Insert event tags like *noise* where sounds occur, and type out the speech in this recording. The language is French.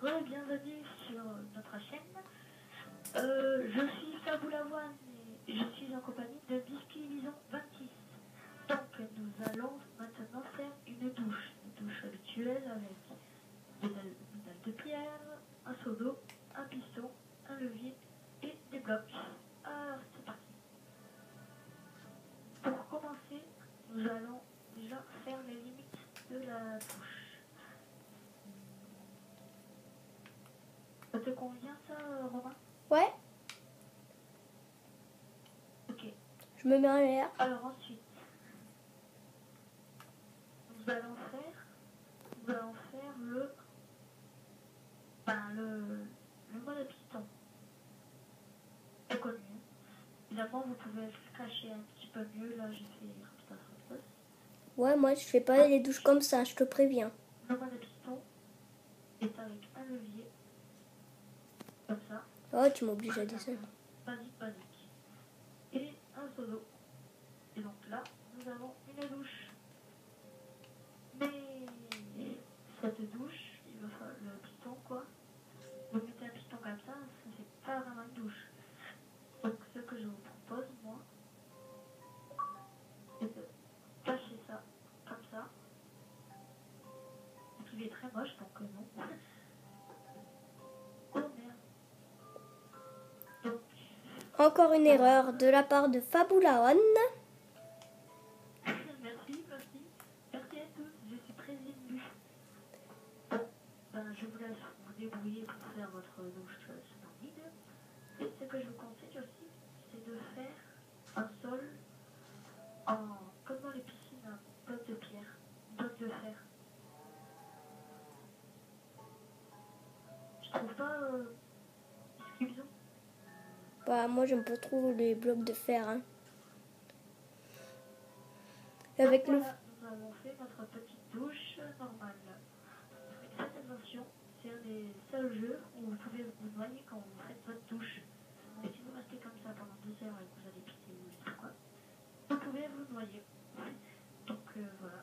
re-bienvenue sur notre chaîne. Euh, je suis Fabou Lavoine et je suis en compagnie de Biscuit Lison 26. Donc nous allons maintenant faire une douche, une douche habituelle avec des dalles de pierre, un seau d'eau, un piston, un levier et des blocs. Alors c'est parti. Pour commencer, nous allons déjà faire les limites de la douche. Ça euh, Romain Ouais, Ok. je me mets en l'air. Alors ensuite, nous allons faire, nous allons faire le, ben le, le mode piston. Est connu. Évidemment, vous pouvez le cacher un petit peu mieux. Là, j'ai fait. Ouais, moi je fais pas les douches comme ça, je te préviens. Le mode piston est avec un levier, comme ça. Oh, tu m'obliges à descendre. Basique, basique. Et un seau d'eau. Et donc là, nous avons une douche. Mais cette douche, il va falloir le piston quoi. Vous mettez un piston comme ça, ça fait pas vraiment une douche. Donc ce que je vous propose, moi, c'est de cacher ça comme ça. Donc il est très moche, donc euh, non. *laughs* Encore une erreur de la part de Fabulaon. Merci, merci. Merci à tous, je suis très émue. Ben, je vous laisse vous débrouiller pour faire votre douche splendide. Et ce que je vous conseille aussi, c'est de faire un sol en, comme dans les piscines, un bloc de pierre, bloc de fer. Je trouve pas euh. Bah, moi, j'aime pas trop les blocs de fer. Hein. Avec le. Nous avons fait notre petite douche normale. Faites attention, c'est un des seuls jeux où vous pouvez vous noyer quand vous faites votre douche. Mais si vous restez comme ça pendant deux heures et que vous allez pisser ou quoi, vous pouvez vous noyer. Donc euh, voilà.